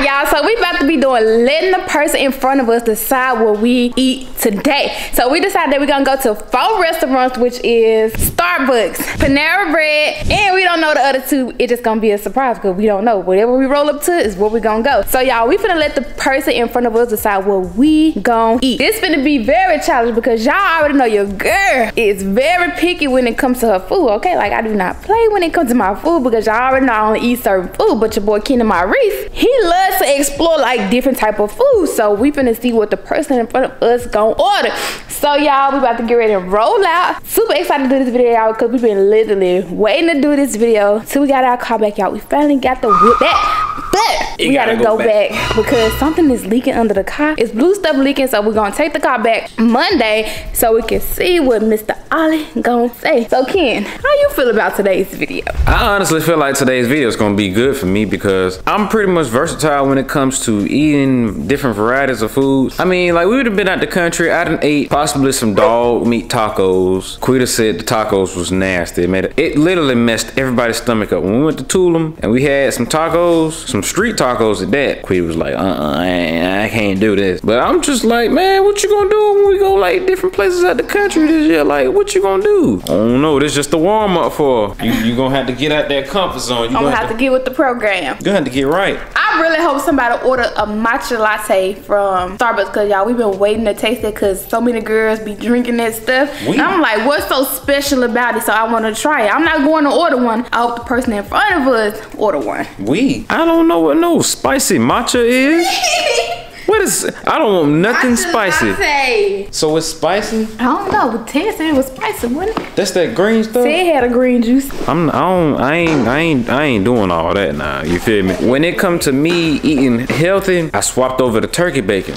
right, y'all. So we about to be doing letting the person in front of us decide what we eat today. So we decided that we're gonna go to four restaurants, which is Starbucks, Panera Bread, and we don't know the other two. It's just gonna be a surprise because we don't know. Whatever we roll up to is where we gonna go. So y'all, we finna let the person in front of us decide what we gonna eat. This finna be very challenging because y'all already know your girl is very picky when it comes to her food. Okay, like I do not play when it comes to my food because y'all already know I only eat certain food. But your boy Kenan Maurice, he loves to explore like different type of food. So we finna see what the person in front of us gonna order. So y'all, we about to get ready and roll out. Super excited to do this video, y'all, because we've been literally waiting to do this video till we got our car back, y'all. We finally got the whip back, but You we gotta, gotta go, go back. back. because something is leaking under the car. It's blue stuff leaking, so we're gonna take the car back Monday so we can see what Mr. Ollie gonna say. So Ken, how you feel about today's video? I honestly feel like today's video is gonna be good for me because I'm pretty much versatile when it comes to eating different varieties of foods. I mean, like we would have been out the country, I done ate possibly some dog meat tacos. Quita said the tacos was nasty. It made it, it literally messed everybody's stomach up. When we went to Tulum and we had some tacos, some street tacos at that, Quita was like, uh-uh, I, I can't do this. But I'm just like, man, what you gonna do when we go like different places out the country this year? Like, what you gonna do? I don't know. This just the warm up for you. You gonna have to get out that comfort zone. You I'm gonna have to get with the program. You're gonna have to get right. I really hope somebody order a matcha latte from Starbucks because y'all we've been waiting to taste it because so many girls be drinking that stuff. And I'm like, what's so special about it? So I want to try it. I'm not going to order one. I hope the person in front of us order one. We. I don't know what no spicy matcha is. What is? I don't want nothing Matcha spicy. latte. So it's spicy. I don't know. But Ted said it was spicy, wasn't it? That's that green stuff. Ted had a green juice. I'm. I don't. I ain't. I ain't. I ain't doing all that now. You feel me? When it come to me eating healthy, I swapped over to turkey bacon.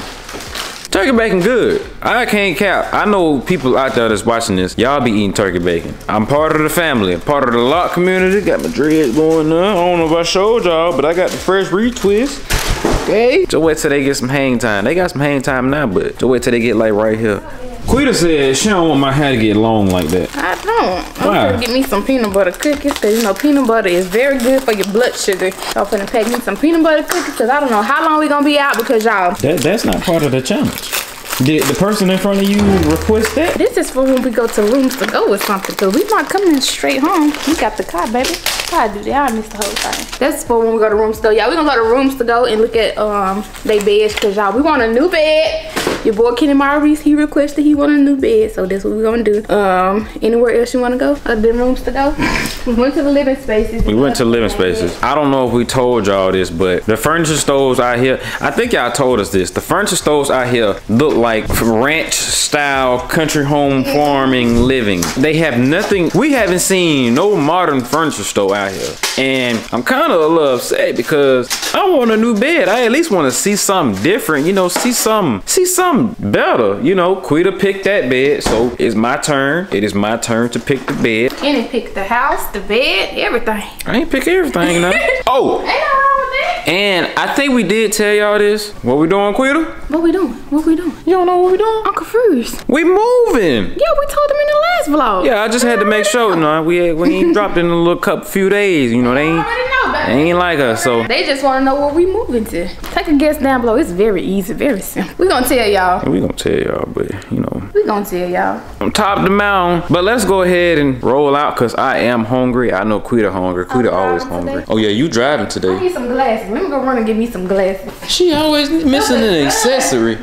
Turkey bacon good. I can't cap. I know people out there that's watching this. Y'all be eating turkey bacon. I'm part of the family. I'm part of the loc community. Got my dreads going on. I don't know if I showed y'all, but I got the fresh retwist. Okay. So wait till they get some hang time. They got some hang time now, but so wait till they get like right here. Quita said she don't want my hair to get long like that. I don't. I'm Why? gonna get me some peanut butter cookies because you know peanut butter is very good for your blood sugar. So I'm gonna pack me some peanut butter cookies because I don't know how long we gonna be out because y'all. That that's not part of the challenge. Did the person in front of you request that? This is for when we go to rooms to go or something because we not coming straight home. We got the car, baby. I do that. I missed the whole thing. That's for when we go to rooms to go. Y'all, we gonna go to rooms to go and look at um they beds because y'all we want a new bed. Your boy Kenny Maurice, he requested he want a new bed, so that's what we're gonna do. Um, anywhere else you wanna go other than rooms to go? we went to the living spaces. We went to living spaces. I don't know if we told y'all this, but the furniture stores out here, I think y'all told us this. The furniture stores out here look like ranch style country home farming living. They have nothing, we haven't seen no modern furniture store out here. And I'm kind of a little upset because I want a new bed. I at least want to see something different, you know, see something, see something better. You know, Quita picked that bed, so it's my turn. It is my turn to pick the bed. Kenny picked the house, the bed, everything. I ain't pick everything now. oh, Ain't nothing wrong with that. and I think we did tell y'all this. What we doing, Quita? What we doing? What we doing? You don't know what we're doing? I'm confused. We moving. Yeah, we told them in the last vlog. Yeah, I just had to make sure. No, we we ain't dropped in a little couple few days. You know, they I ain't know, they ain't like us. So They just want to know where we moving to. Take a guess down below. It's very easy, very simple. We gonna tell y'all. we gonna tell y'all, but you know, We gonna tell y'all. I'm top of the mountain. But let's go ahead and roll out, cause I am hungry. I know Quita hungry. Quita always hungry. today. Oh yeah, you driving today. I today? need some glasses. Let me go run and get me some glasses. She always missing an accessory.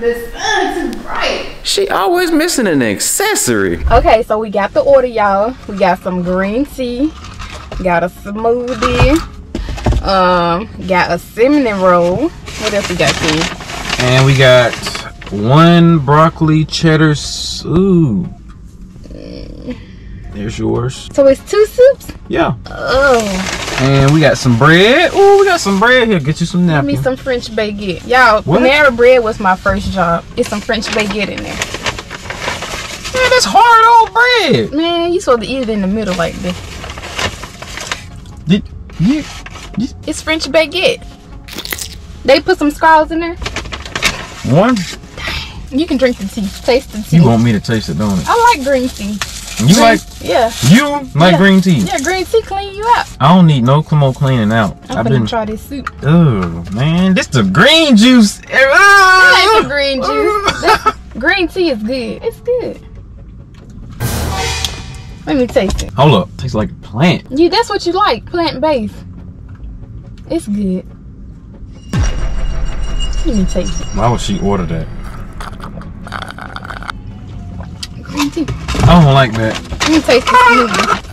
The too bright. She always missing an accessory. Okay, so we got the order, y'all. We got some green tea. Got a smoothie. Um, got a cinnamon roll. What else we got, Ken? And we got one broccoli cheddar soup. There's yours. So it's two soups. Yeah. Oh, And we got some bread. Oh, we got some bread here. Get you some give me some French baguette. Y'all? Panera Bread was my first job. It's some French baguette in there. Man, that's hard old bread. Man, you supposed to eat it in the middle like this. Did you? It's French baguette. They put some scallops in there. One? You can drink the tea. Taste the tea. You want me to taste it, don't it? I like green tea. You like Yeah. you like Yeah. green tea? Yeah, green tea clean you up. I don't need no more cleaning out. I'm I've gonna been. try this soup. Oh man, this the green juice. That ain't the green juice. Green tea is good. It's good. Let me taste it. Hold up. Tastes like a plant. You that's what you like, plant based. It's good. Let me taste it. Why would she order that? Green tea. I don't like that. Let me taste the smoothie.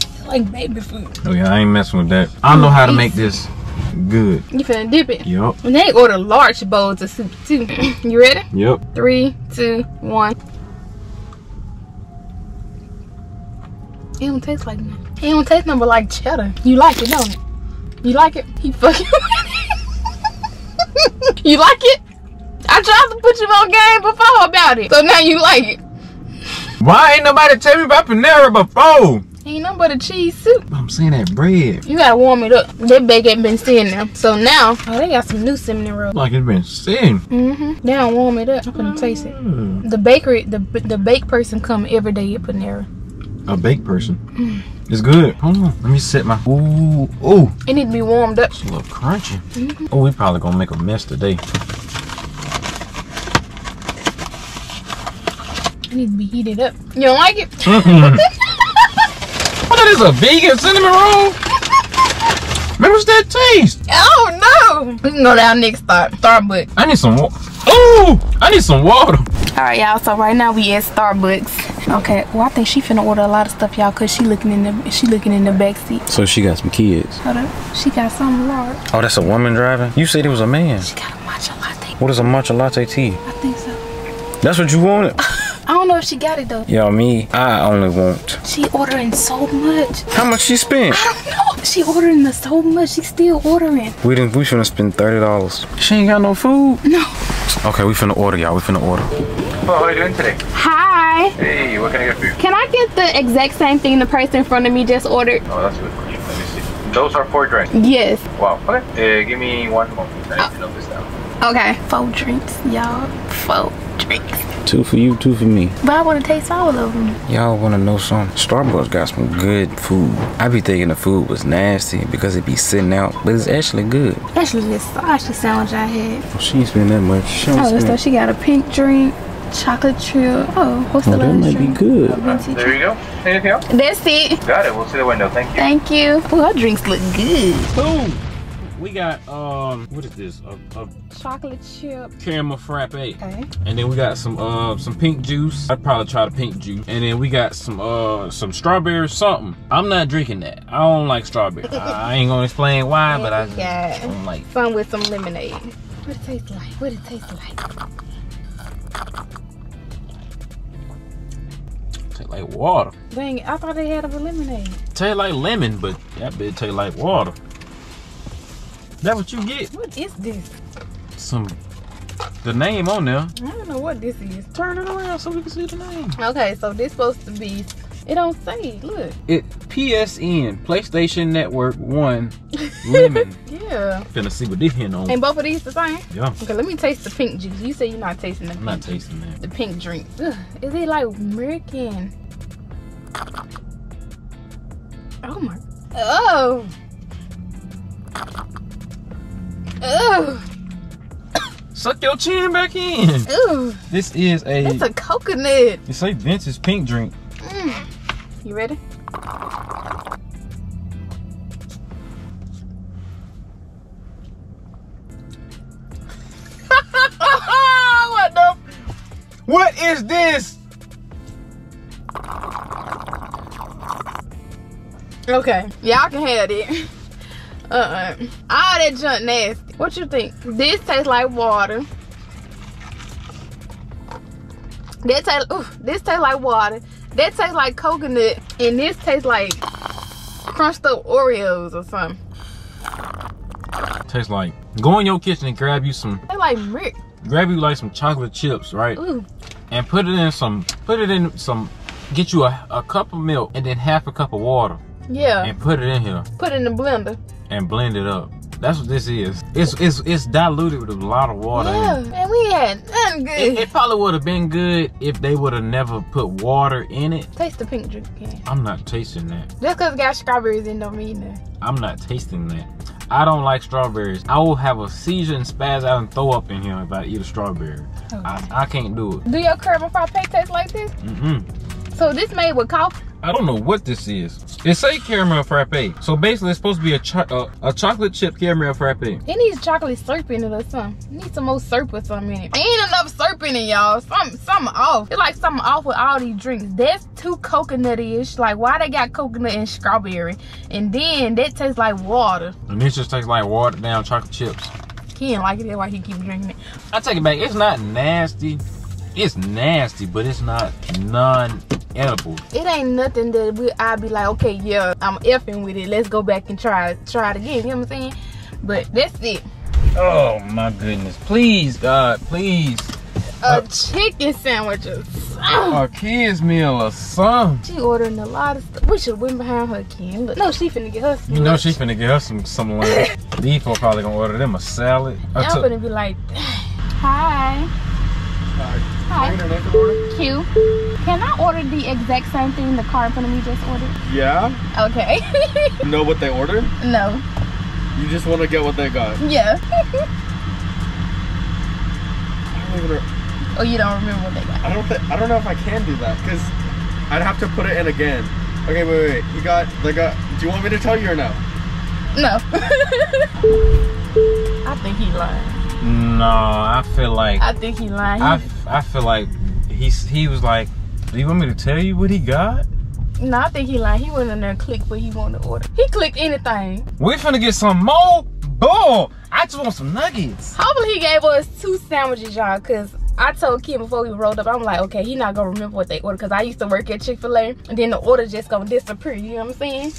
It's like baby food. Oh yeah, I ain't messing with that. I know how to make this good. You finna dip it. Yup. And they order large bowls of soup too. you ready? Yep. Three, two, one. It don't taste like nothing. It don't taste nothing but like cheddar. You like it, don't it? You like it? He fucking You like it? I tried to put you on game before about it. So now you like it. Why ain't nobody tell me about Panera before? Ain't nothing but a cheese soup. I'm saying that bread. You gotta warm it up. That bake ain't been sitting there. So now, oh, they got some new cinnamon rolls. Like it's been sitting. Mm-hmm. They don't warm it up. I'm gonna taste it. Mm. The bakery, the the bake person come every day at Panera. A baked person. It's good. Hold on. Let me set my. Ooh, ooh. It need to be warmed up. It's a little crunchy. Oh, we probably gonna make a mess today. It need to be heated up. You don't like it? What oh, that is a vegan cinnamon roll? Man, what's that taste? Oh no! We can go down next stop. Starbucks. I need some water. Ooh, I need some water. All right, y'all. So right now we at Starbucks. Okay. Well, I think she finna order a lot of stuff, y'all, cause she looking in the she looking in the back seat. So she got some kids. Hold up. She got something large. Oh, that's a woman driving? You said it was a man. She got a matcha latte. What is a matcha latte tea? I think so. That's what you wanted? I don't know if she got it though. Yo, me, I only want. She ordering so much. How much she spent? I don't know. She ordering the so much. She still ordering. We didn't. We finna spend thirty dollars. She ain't got no food. No. Okay, we finna order, y'all. We finna order. Well, how are you doing today? Hi. Hey, what can I get for you? Can I get the exact same thing the person in front of me just ordered? Oh, that's a good question. Let me see. Those are four drinks. Yes. Wow. Okay. Uh, give me one more. I need to note this down. Okay. Four drinks, y'all. Four drinks. Two for you, two for me. But I want to taste all of them. Y'all wanna know something? Starbucks got some good food. I be thinking the food was nasty because it be sitting out, but it's actually good. Actually, this sausage sandwich I had. Oh, she ain't spend that much. She Oh, spend- so she got a pink drink, chocolate chip. Oh, what's Oh, the that last might be good. A venti There you go. Anything else? That's it. Got it. We'll see the window. Thank you. Thank you. Oh, her drinks look good. Boom. We got um, what is this? A, a Chocolate chip. caramel frappe, Okay. and then we got some uh some pink juice. I'd probably try the pink juice, and then we got some uh some strawberry something. I'm not drinking that. I don't like strawberry. I ain't gonna explain why, but I just don't like. Fun with some lemonade. What it taste like? What it taste like? Taste like water. Dang, I thought they had a lemonade. Taste like lemon, but that bit taste like water. That what you get? What is this? Some the name on there. I don't know what this is. Turn it around so we can see the name. Okay, so this supposed to be. It don't say. Look. It PSN PlayStation Network One Lemon. Yeah. Finna see what this hint on. And both of these the same. Yeah, Okay, let me taste the pink juice. You say you're not tasting the I'm pink. not tasting that. the pink drink. Ugh, is it like American? Oh my. Oh. Suck your chin back in. Ooh. This is a. It's a coconut. It's a Vince's pink drink. Mm. You ready? what the? What is this? Okay, y'all can have it. Uh-uh. All that junk nasty. What you think? This tastes like water. That tastes. Ooh, this tastes like water. That tastes like coconut, and this tastes like crunched up Oreos or something. Tastes like. Go in your kitchen and grab you some. They like milk. Grab you like some chocolate chips, right? Ooh, And put it in some. Put it in some. Get you a, a cup of milk and then half a cup of water yeah. and put it in here Put it in the blender. and blend it up. That's what this is. It's it's it's diluted with a lot of water. it. Yeah, man, we had nothing good. it probably would have been good if they would have never put water in it. Taste the pink drink again. I'm not tasting that. Just because it got strawberries in don't mean that. I'm not tasting that. I don't like strawberries. I will have a seizure and spaz out and throw up in here if I eat a strawberry. I, I can't do it. Do your caramel frappe taste like this? Mm-mm. So this made with coffee? I don't know what this is. It's a caramel frappe. So basically, it's supposed to be a cho- uh, a chocolate chip caramel frappe. It needs chocolate syrup in it or something. It needs some more syrup or something in it. Ain't enough syrup in it, y'all. Something, something off. It's like something off with all these drinks. That's too coconutty-ish. Like, why they got coconut and strawberry? And then that tastes like water. And this just tastes like watered down chocolate chips. He didn't like it. That's why he keep drinking it. I take it back. It's not nasty. It's nasty, but it's not non-edible. It ain't nothing that we, I'd be like, okay, yeah, I'm effing with it. Let's go back and try try it again. You know what I'm saying? But that's it. Oh my goodness! Please, God, please. A uh, chicken sandwiches. A ah. kids meal or something. She ordering a lot of stuff. We should went behind her again. Look, no, she finna get her. some You know lunch. she finna get her some some lunch. These folks probably gonna order them a salad. I'm gonna be like, hi. Hi. Q. Can I order the exact same thing the car in front of me just ordered? Yeah? Okay. Know what they ordered? no. You just want to get what they got. Yeah. I don't even. oh, you don't remember what they got? I don't. Th- I don't know if I can do that because I'd have to put it in again. Okay, wait, wait. You got. They got. Do you want me to tell you or no? No. I think he lying. No, I feel like I think he lying. I, I feel like he's he was like, do you want me to tell you what he got? no, I think he lying. He went in there and clicked what he wanted to order. He clicked anything. We finna get some more bull. I just want some nuggets. Hopefully he gave us two sandwiches, y'all, because I told Kim before we rolled up, I'm like, okay, he not gonna remember what they ordered because I used to work at Chick-fil-A and then the order just gonna disappear, you know what I'm saying?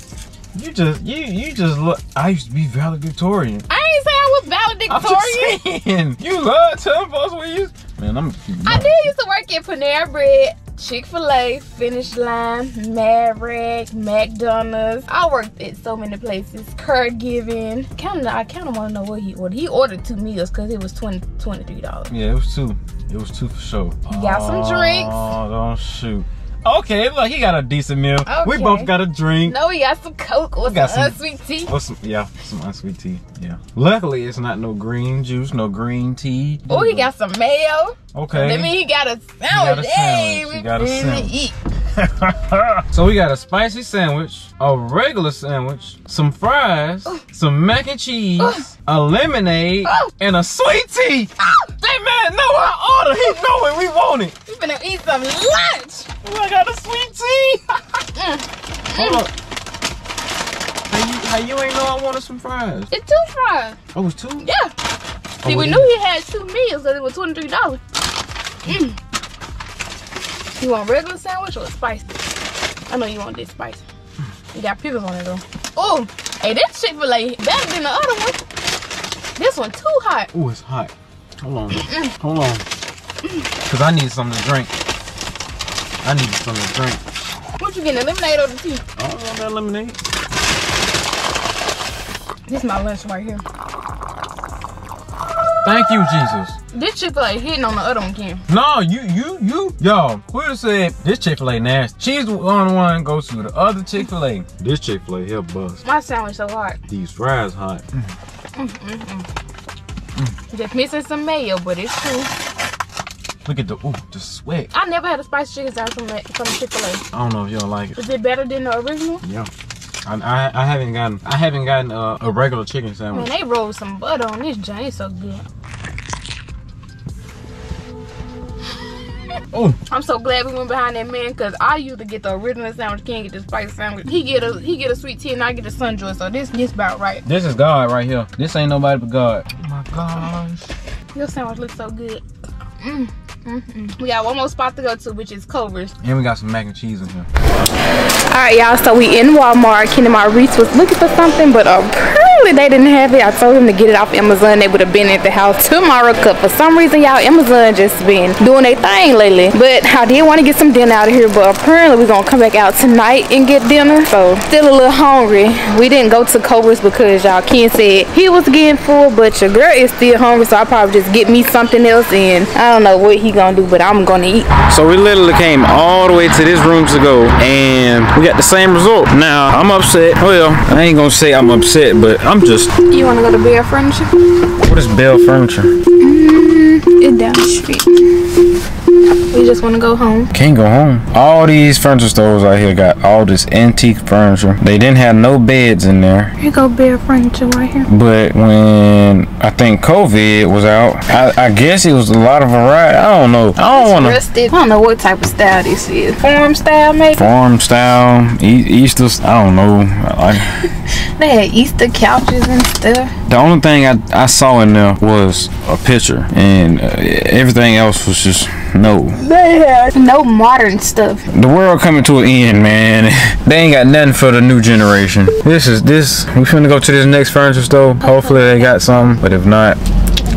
You just you you just look. I used to be valedictorian. I ain't say I was I'm valedictorian. just saying. You love telling folks what you. Man, I'm. I did used to work at Panera Bread, Chick-fil-A, Finish Line, Maverick, McDonald's. I worked at so many places. Caregiving. Kinda, I kinda wanna know what he ordered. He ordered two meals because it was 20 $23. Yeah, it was two. It was two for sure. Got some drinks. Oh, don't shoot. Okay, look, he got a decent meal. We both got a drink. No, he got some Coke or We got some unsweet tea. Or some, yeah, some unsweet tea. Yeah. Luckily, it's not no green juice, no green tea. Oh, he got some mayo. Okay. That mean he got a sandwich. He got a sandwich. Hey, we He got a sandwich. So we got a spicy sandwich, a regular sandwich, some fries, some mac and cheese, a lemonade, and a sweet tea. That man know our order. He know what we wanted. We finna eat some lunch. Oh, I got a sweet tea. Mm. Hold up. How you, how you ain't know I wanted some fries? It's two fries. Oh, it's two? Yeah. See, Oh, we knew is. he had two meals because it was twenty-three dollars. Mm. You want regular sandwich or spicy? I know you want this spicy. You got pickles on it though. Oh, hey, this Chick Fil A better than the other one. This one too hot. Oh, it's hot. Hold on. Hold on. Because I need something to drink. I need something to drink. What you getting? A lemonade or the tea? I don't want that lemonade. This is my lunch right here. Thank you, Jesus. This Chick Fil A hitting on the other one, Kim. No, you, you, you, yo, who would have said this Chick fil A nasty? She's the only one goes to the other Chick fil A. This Chick fil A here bust. My sandwich so hot. These fries hot. Mm. Mm, mm, just missing some mayo, but it's true. Look at the, ooh, the sweat. I never had a spicy chicken sandwich from, that- from Chick Fil A. I don't know if y'all like it. Is it better than the original? Yeah. I, I, I haven't gotten, I haven't gotten uh, a regular chicken sandwich. Man, sandwich. they rolled some butter on this joint. It's so good. Oh, I'm so glad we went behind that man because I used to get the original sandwich. Can't get the spicy sandwich. He get a he get a sweet tea and I get a sunjoy. So this this about right. this is God right here. This ain't nobody but God. Oh my gosh. Your sandwich looks so good. Mm, mm, mm. We got one more spot to go to, which is Culver's. And we got some mac and cheese in here. All right, y'all. So we in Walmart. Kenny Maurice was looking for something, but apparently They didn't have it. I told him to get it off Amazon. They would have been at the house tomorrow. Cause for some reason, y'all, Amazon just been doing their thing lately. But I did want to get some dinner out of here. But apparently we're gonna come back out tonight and get dinner. So still a little hungry. We didn't go to Culver's because y'all Ken said he was getting full, but your girl is still hungry. So I probably just get me something else and I don't know what he gonna do, but I'm gonna eat. So we literally came all the way to this room to go, and we got the same result. Now I'm upset. Well, I ain't gonna say I'm upset, but I'm just. You wanna go to Bell Furniture? What is Bell Furniture? Mm, it's down the street. We just wanna go home. Can't go home. All these furniture stores out here got all this antique furniture. They didn't have no beds in there. Here go Bear Furniture right here. But when I think COVID was out, I, I guess it was a lot of variety. I don't know. I don't want to I don't know what type of style this is. Form style maybe? farm style, e- Easter. I don't know. Like They had Easter couches and stuff. the only thing I, I saw in there was a picture, and uh, everything else was just no. They had no modern stuff. The world coming to an end, man. they ain't got nothing for the new generation. This is this. We finna go to this next furniture store. Hopefully they got something, but if not,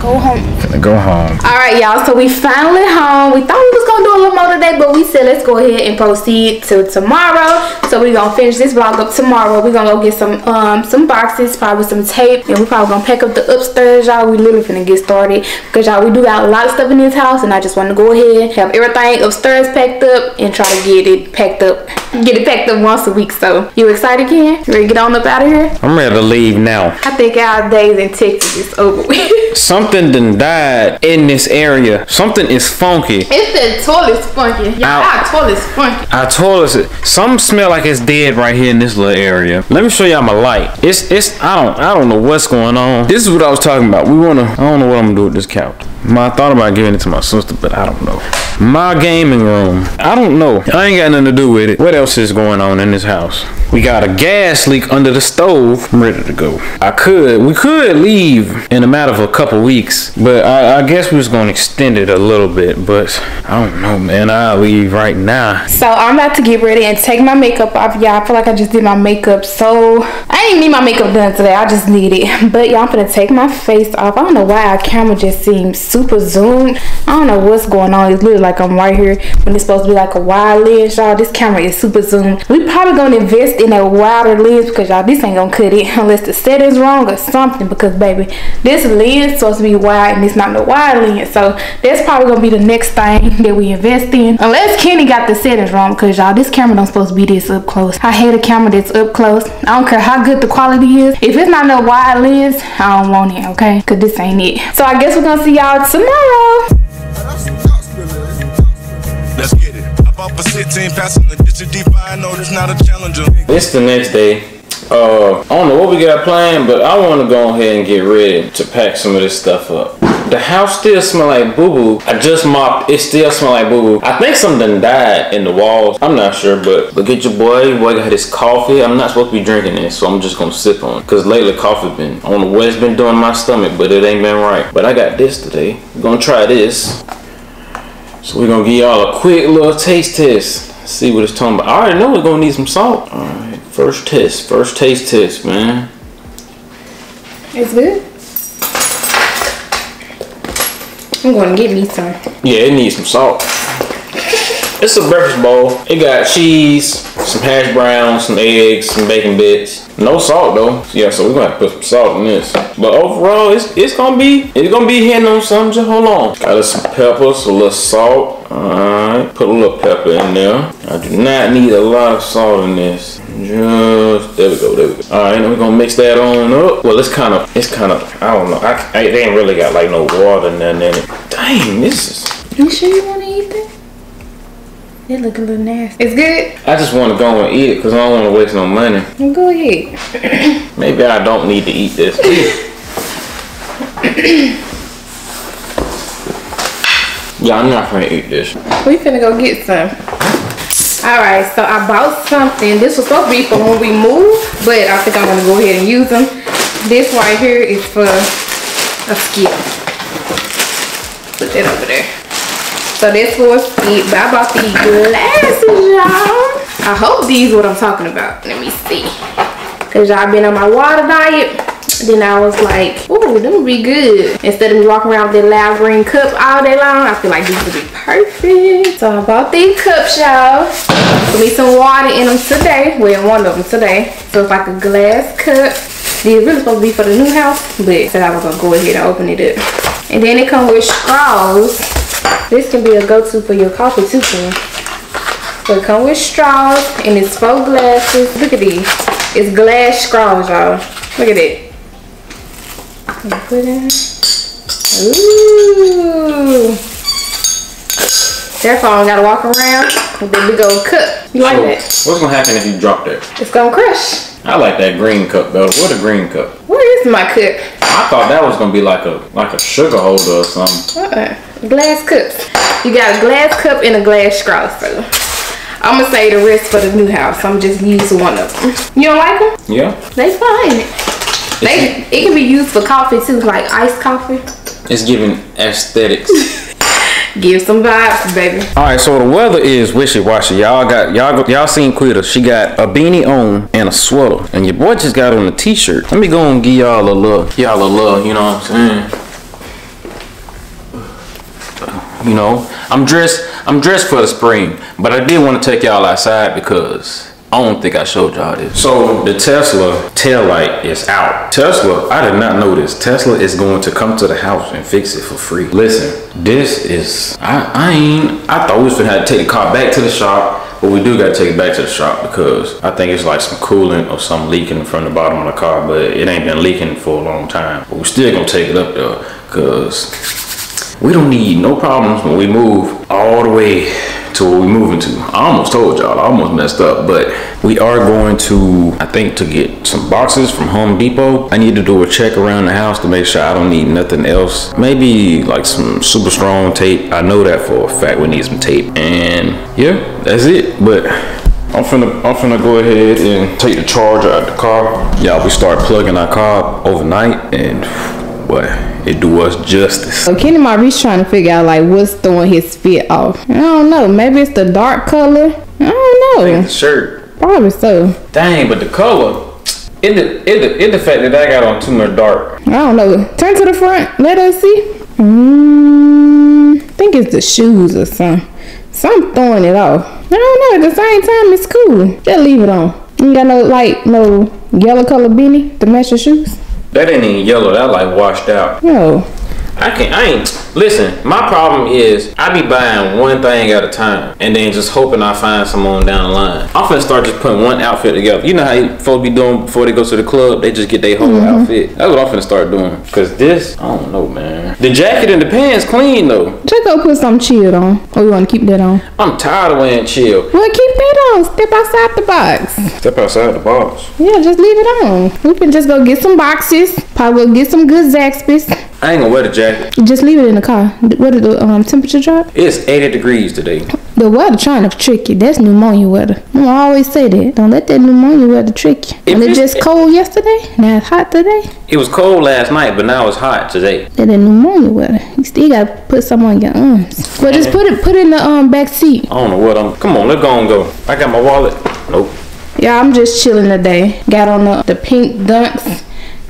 Go home. finna go home. All right, y'all. So we finally home. We thought we was gonna do a little more today, but we said let's go ahead and proceed to tomorrow. So we gonna finish this vlog up tomorrow. We gonna go get some um some boxes, probably some tape, and we probably gonna pack up the upstairs, y'all. We literally finna get started because y'all we do got a lot of stuff in this house, and I just want to go ahead have everything upstairs packed up and try to get it packed up, get it packed up once a week. So you excited, Ken? You ready to get on up out of here? I'm ready to leave now. I think our days in Texas is over with. Something done died in this area. Something is funky. It's the toilet's funky. Y'all, Ow. our toilet's funky. I told us some smell like it's dead right here in this little area. Let me show y'all my light. It's it's I don't I don't know what's going on. This is what I was talking about. We wanna I don't know what I'm gonna do with this couch. My, I thought about giving it to my sister, but I don't know. My gaming room. I don't know. I ain't got nothing to do with it. What else is going on in this house? We got a gas leak under the stove. I'm ready to go. I could, we could leave in a matter of a couple weeks, but I, I guess we was gonna extend it a little bit. But I don't know, man. I'll leave right now. So I'm about to get ready and take my makeup off, y'all. I feel like I just did my makeup so I didn't need my makeup done today. I just need it. But y'all, I'm gonna take my face off. I don't know why our camera just seems super zoomed. I don't know what's going on. It's literally like I'm right here when it's supposed to be like a wide lens, y'all. This camera is super zoomed. We probably gonna invest in a wider lens because y'all this ain't gonna cut it unless the setting's wrong or something. Because baby, this lens supposed to be wide and it's not no wide lens. So that's probably gonna be the next thing that we invest in. Unless Kenny got the settings wrong, because y'all this camera don't supposed to be this up close. I hate a camera that's up close. I don't care how good the quality is. If it's not no wide lens, I don't want it, okay? Cause this ain't it. So I guess we're gonna see y'all tomorrow. Let's get it. Up off a 16, passing the ditch of define. No, it's not a challenger. It's the next day. Uh, I don't know what we got planned, but I want to go ahead and get ready to pack some of this stuff up. The house still smell like boo boo. I just mopped. It still smell like boo boo. I think something died in the walls. I'm not sure, but look at your boy. Boy got his coffee. I'm not supposed to be drinking this, so I'm just gonna sip on it. Cause lately coffee been I don't know what it's been doing my stomach, but it ain't been right. But I got this today. We're gonna try this. So we're gonna give y'all a quick little taste test. See what it's talking about. I already know we're gonna need some salt. Alright, first test, first taste test, man. It's good. I'm gonna get me some. Yeah, it needs some salt. It's a breakfast bowl. It got cheese, some hash browns, some eggs, some bacon bits. No salt though. Yeah, so we're gonna have to put some salt in this. But overall, it's it's gonna be it's gonna be hitting on something. Just hold on. Got us some peppers, a little salt. Alright, put a little pepper in there. I do not need a lot of salt in this. Just there we go, there we go. All right, we're gonna mix that on up. Well, it's kind of, it's kind of, I don't know. I, I they ain't really got like no water and nothing in it. Dang, this is. You sure you wanna eat that? It look a little nasty. It's good. I just want to go and eat it because I don't want to waste no money. Go ahead. Maybe I don't need to eat this. yeah, I'm not gonna eat this. We finna go get some. Alright, so I bought something. This was supposed to be for when we move, but I think I'm gonna go ahead and use them. This right here is for a skip. Put that over there. So this skip, but I bought these glasses, y'all. I hope these what I'm talking about. Let me see. Cause y'all been on my water diet. Then I was like, ooh, them would be good. Instead of me walking around with that loud green cup all day long, I feel like these would be perfect. So I bought these cups, y'all. Put me some water in them today. Well, one of them today. So it's like a glass cup. These really supposed to be for the new house, but said I was gonna go ahead and open it up. And then it comes with straws. This can be a go-to for your coffee too. So it come with straws and it's four glasses. Look at these. It's glass straws, y'all. Look at it. Put in. Ooh. Therefore, I gotta walk around with the big old cup. You like So, that? What's gonna happen if you drop that? It's gonna crush. I like that green cup though. What a green cup? Where is my cup? I thought that was gonna be like a like a sugar holder or something. Glass cups. You got a glass cup and a glass straw for them. I'm gonna save the rest for the new house. I'm just use one of them. You don't like them? Yeah. They fine. They it can be used for coffee too, like iced coffee. It's giving aesthetics. Give some vibes, baby. All right, so the weather is wishy-washy. Y'all got y'all y'all seen Quitta. She got a beanie on and a sweater, and your boy just got on a t-shirt. Let me go and give y'all a look. Y'all a look. You know what I'm saying? You know, I'm dressed. I'm dressed for the spring, but I did want to take y'all outside because I don't think I showed y'all this. So the Tesla tail light is out. Tesla, I did not know this. Tesla is going to come to the house and fix it for free. Listen, this is I, I ain't I thought we was gonna have to take the car back to the shop, but we do gotta take it back to the shop because I think it's like some coolant or some leaking from the bottom of the car, but it ain't been leaking for a long time. But we still gonna take it up though, because we don't need no problems when we move all the way to where we're moving to. I almost told y'all, I almost messed up, but we are going to, I think, to get some boxes from Home Depot. I need to do a check around the house to make sure I don't need nothing else. Maybe like some super strong tape. I know that for a fact we need some tape. And yeah, that's it. But I'm finna, I'm finna go ahead and take the charger out the car. Y'all, we start plugging our car overnight and boy, it do us justice. So Kenny Maurice trying to figure out like what's throwing his fit off. I don't know. Maybe it's the dark color. I don't know. The shirt. Probably so. Dang, but the color, it the, it the, it the fact that I got on too much dark. I don't know. Turn to the front. Let us see. Mm, I think it's the shoes or something. Some throwing it off. I don't know. At the same time, it's cool. Just leave it on. You ain't got no like no yellow color beanie to match your shoes. That ain't even yellow. That like washed out. No. I can't. I ain't. Listen, my problem is I be buying one thing at a time and then just hoping I find someone down the line. I'm finna start just putting one outfit together. You know how you folks be doing before they go to the club? They just get their whole mm-hmm. outfit. That's what I'm finna start doing. Cause this, I don't know, man. The jacket and the pants clean though. Just go put some chill on. Or you want to keep that on? I'm tired of wearing chill. Well, keep that on. Step outside the box. Step outside the box. Yeah, just leave it on. We can just go get some boxes. Probably go get some good Zaxby's. I ain't gonna wear the jacket. Just leave it in the car. What did the um, temperature drop? It's 80 degrees today. The weather trying to trick you. That's pneumonia weather. I always say that. Don't let that pneumonia weather trick you. It it's- just cold yesterday. Now it's hot today. It was cold last night, but now it's hot today. That that pneumonia weather. You still gotta put some on your arms. But just put it put it in the um back seat. I don't know what I'm. Come on, let's go and go. I got my wallet. Nope. Yeah, I'm just chilling today. Got on the, the pink dunks.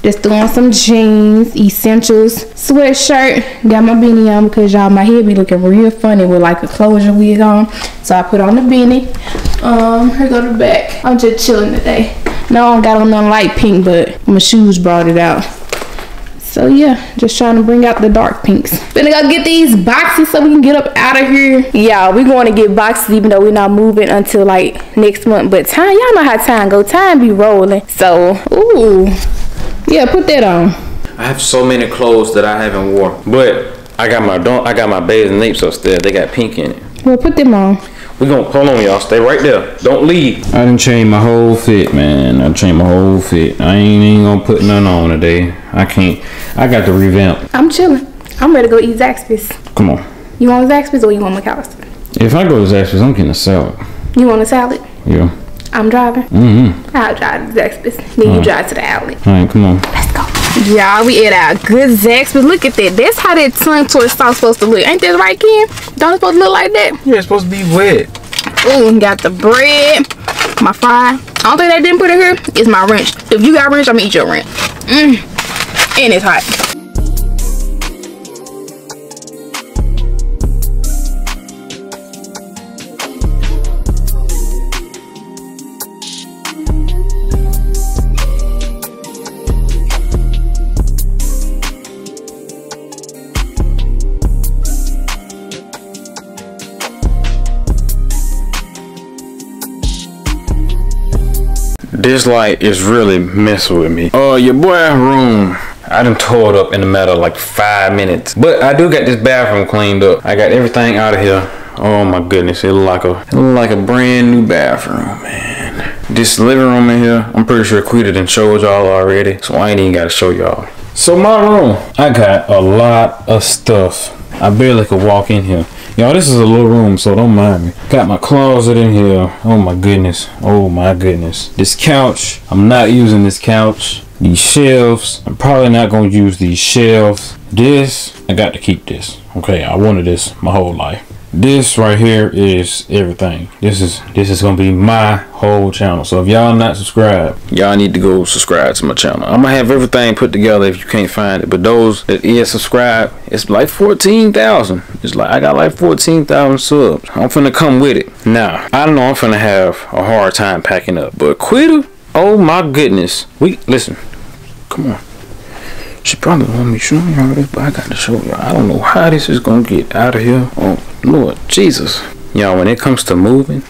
Just threw on some jeans, essentials, sweatshirt. Got my beanie on because y'all, my head be looking real funny with like a closure wig on. So I put on the beanie. Um, here go the back. I'm just chilling today. No, I don't got on nothing light pink, but my shoes brought it out. So yeah, just trying to bring out the dark pinks. Finna go get these boxes so we can get up out of here. Yeah, we going to get boxes even though we're not moving until like next month. But time, y'all know how time go. Time be rolling. So, ooh, yeah, put that on. I have so many clothes that I haven't wore, but I got my don't. I got my bathing apes upstairs. They got pink in it. Well, put them on. We gonna hold on, y'all. Stay right there. Don't leave. I didn't change my whole fit, man. I changed my whole fit. I ain't even gonna put none on today. I can't. I got to revamp. I'm chilling. I'm ready to go eat Zaxby's. Come on. You want Zaxby's or you want McAlister? If I go to Zaxby's, I'm getting a salad. You want a salad? Yeah. I'm driving. Mm-hmm. I'll drive to Zaxby's. Then you drive to the alley. All right, come on. Let's go. Y'all, we ate our good Zaxby's. Look at that. That's how that Tongue Torch sauce supposed to look. Ain't that right, Ken? Don't it supposed to look like that? Yeah, it's supposed to be wet. Ooh, got the bread, my fry. I don't think they didn't put it here. It's my ranch. If you got ranch, I'm gonna eat your ranch. Mm. And it's hot. This light is really messing with me. Oh, uh, your boy room. I done tore it up in the matter of like five minutes. But I do got this bathroom cleaned up. I got everything out of here. Oh my goodness, it look like a it look like a brand new bathroom, man. This living room in here, I'm pretty sure Quita done showed y'all already, so I ain't even gotta show y'all. So my room, I got a lot of stuff. I barely could walk in here. Y'all, this is a little room, so don't mind me. Got my closet in here. Oh my goodness. Oh my goodness. This couch, I'm not using this couch. These shelves, I'm probably not to use these shelves. This, I got to keep this. Okay, I wanted this my whole life this right here is everything. This is this is gonna be my whole channel. So if y'all not subscribed y'all need to go subscribe to my channel. I'm gonna have everything put together if you can't find it. But those that is subscribed it's like 14,000 it's like i got like 14,000 subs. I'm finna come with it. Now i don't know i'm finna have a hard time packing up. But quitter oh my goodness. We listen come on she probably want me showing y'all this, but I got to show y'all. I don't know how this is gonna get out of here. Oh Lord Jesus. Y'all, when it comes to moving,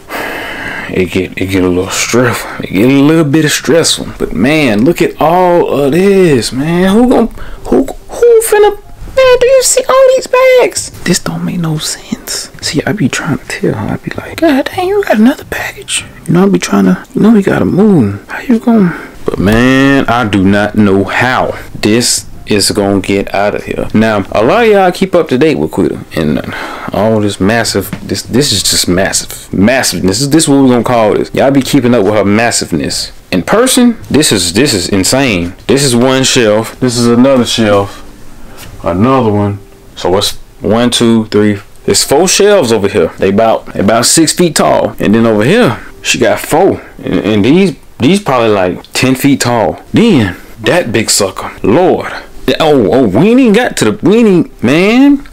it get it get a little stressful. It get a little bit of stressful. But man, look at all of this, man. Who gon' who who finna man, do you see all these bags? This don't make no sense. See, I be trying to tell her, I be like, God dang, you got another package. You know, I be trying to, you know, we gotta move. How you going? But man, I do not know how this is gonna get out of here. Now, a lot of y'all keep up to date with Quita and all this massive. This this is just massive, massive. This is this is what we're gonna call this. Y'all be keeping up with her massiveness. In person, this is this is insane. This is one shelf. This is another shelf. Another one. So what's one, two, three. There's four shelves over here. They about about six feet tall. And then over here, she got four. And, and these these probably like ten feet tall. Then that big sucker, Lord. Oh, oh, we ain't even got to the we ain't man.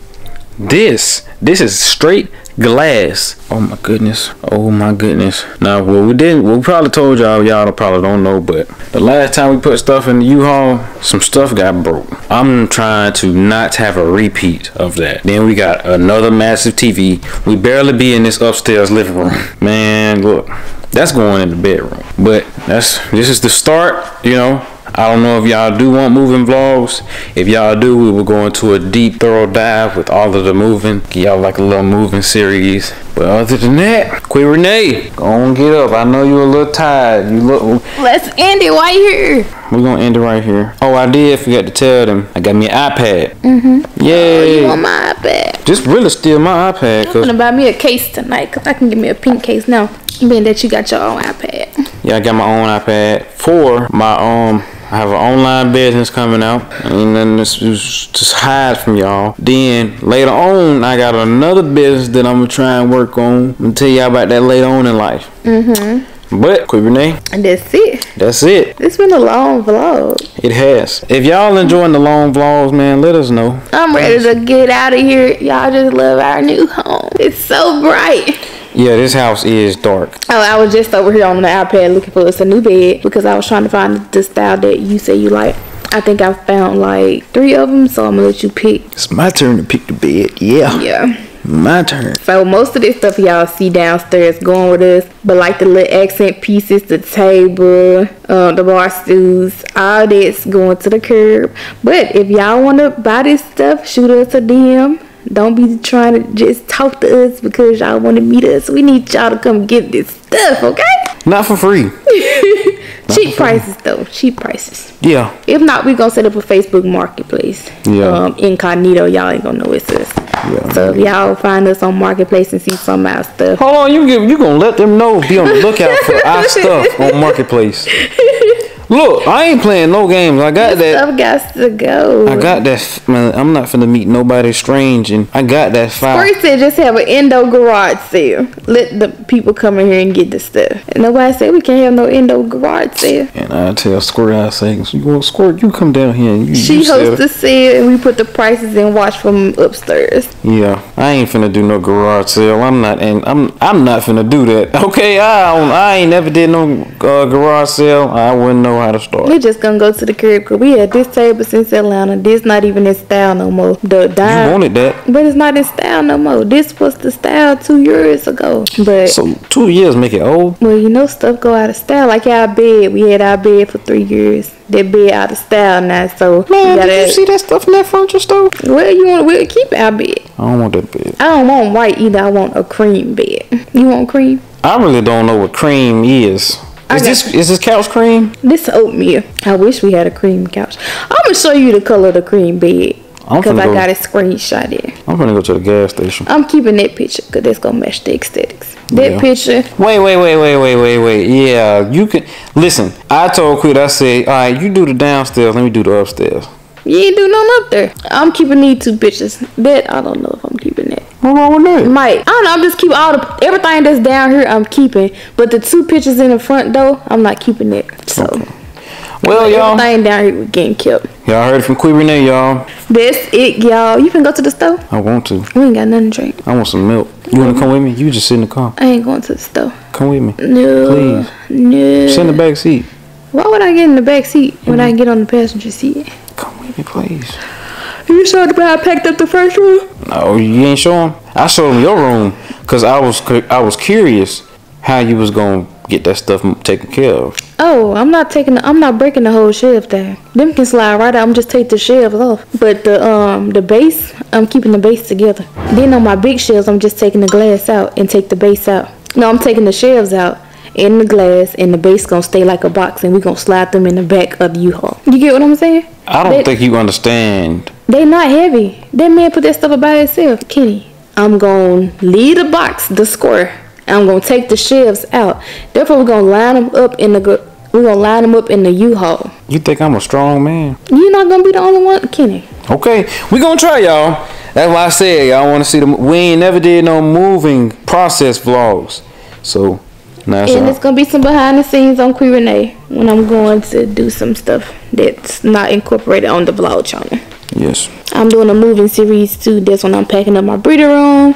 This this is straight glass. Oh my goodness. Oh my goodness. Now what we didn't we probably told y'all y'all probably don't know, but the last time we put stuff in the U-Haul, some stuff got broke. I'm trying to not have a repeat of that. Then we got another massive TV. We barely be in this upstairs living room. Man, look. That's going in the bedroom. But that's this is the start, you know. I don't know if y'all do want moving vlogs. If y'all do, we will go into a deep, thorough dive with all of the moving. Give y'all like a little moving series. But other than that, Queen Renea, go on get up. I know you're a little tired. You look. Let's end it right here. We're gonna end it right here. Oh, I did forget to tell them. I got me an iPad. Mm-hmm. Yay! Oh, you want my iPad? Just really steal my iPad. I'm gonna buy me a case tonight because I can get me a pink case now. Being that you got your own iPad. Yeah, I got my own iPad for my um I have an online business coming out, and then this is just hide from y'all. Then later on, I got another business that I'm gonna try and work on. I'm tell y'all about that later on in life. Mm-hmm. But Renea, And that's it. that's it. It's been a long vlog. It has. If y'all enjoying the long vlogs, man, let us know. I'm ready to get out of here. Y'all just love our new home. It's so bright. Yeah, this house is dark. Oh, I was just over here on the iPad looking for us a new bed because I was trying to find the style that you say you like. I think I found like three of them, so I'm gonna let you pick. It's my turn to pick the bed. Yeah, Yeah. my turn. So most of this stuff y'all see downstairs going with us, but like the little accent pieces, the table, uh, the bar stools, all this going to the curb. But if y'all want to buy this stuff, shoot us a DM. Don't be trying to just talk to us because y'all want to meet us. We need y'all to come get this stuff, okay? Not for free. Cheap prices though, cheap prices. Yeah. If not, we gonna set up a Facebook marketplace. Yeah. Um, incognito, y'all ain't gonna know it's us. Yeah. So if y'all find us on marketplace and see some of our stuff, Hold on, you you gonna let them know. Be on the lookout for our stuff on marketplace. Look, I ain't playing no games. I got that. Stuff got to go. I got that. Man, I'm not finna meet nobody strange, and I got that file. First said just have an indo garage sale. Let the people come in here and get the stuff. And nobody said we can't have no indo garage sale. And I tell Squirt, I say, you want Squirt? You come down here and you. She you hosts the sale and we put the prices and watch from upstairs. Yeah, I ain't finna do no garage sale. I'm not, and I'm I'm not finna do that. Okay, I I ain't never did no uh, garage sale. I wouldn't know how to start. We just gonna go to the crib because we had this table since Atlanta. This not even in style no more. The You wanted that, but it's not in style no more. This was the style two years ago. But so two years make it old. well, you know stuff go out of style. Like our bed, we had our bed for three years. That bed out of style now. So Man, we did you see that stuff in that furniture store? well, you want we'll keep our bed. I don't want that bed. I don't want white either. I want a cream bed. You want cream? I really don't know what cream is. Is this is this couch cream? This oatmeal. I wish we had a cream couch. I'm gonna show you the color of the cream bed because I go- got it screenshotted. I'm gonna go to the gas station. I'm keeping that picture because that's gonna match the aesthetics. That Yeah. picture. Wait, wait, wait, wait, wait, wait, wait. Yeah, you can listen. I told Qui. I said, all right, you do the downstairs. Let me do the upstairs. You ain't do nothing up there. I'm keeping these two pictures. That I don't know if I'm keeping that. What wrong with that? Might. I don't know. I'm just keeping all the everything that's down here. I'm keeping, but the two pictures in the front though, I'm not keeping it. So Well, y'all, everything down here was getting kept. y'all heard it from Qui Renea, y'all. That's it, y'all. You can go to the store. I want to. We ain't got nothing to drink. I want some milk. You wanna come with me? You just sit in the car. I ain't going to the store. Come with me. No. Please. No. Sit in the back seat. Why would I get in the back seat when I mm-hmm. get on the passenger seat? Come with me, please. You saw the way I packed up the first room? No, you ain't show him. I showed him your room because I was I was curious how you was gonna get that stuff taken care of. Oh, I'm not taking. The, I'm not breaking the whole shelf down. Them can slide right out. I'm just take the shelves off. But the um the base, I'm keeping the base together. Then on my big shelves, I'm just taking the glass out and take the base out. No, I'm taking the shelves out and the glass and the base gonna stay like a box and we gonna slide them in the back of the U-Haul. You get what I'm saying? I don't They- think you understand. They not heavy. That man put that stuff up by himself. Kenny, I'm gonna leave the box, the square. and I'm gonna take the shelves out. Therefore, we're gonna line them up in the. We're gonna line them up in the U-Haul. You think I'm a strong man? You're not gonna be the only one, Kenny. Okay, we gonna try, y'all. That's why I said y'all want to see the. We ain't never did no moving process vlogs, so now it's And all- it's gonna be some behind the scenes on Qui Renea when I'm going to do some stuff that's not incorporated on the vlog channel. Yes. I'm doing a moving series too. That's when I'm packing up my breeder room,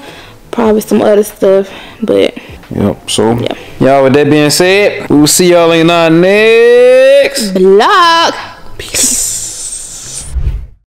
probably some other stuff. But Yep. So, Yeah. y'all. With that being said, we will see y'all in our next. vlog.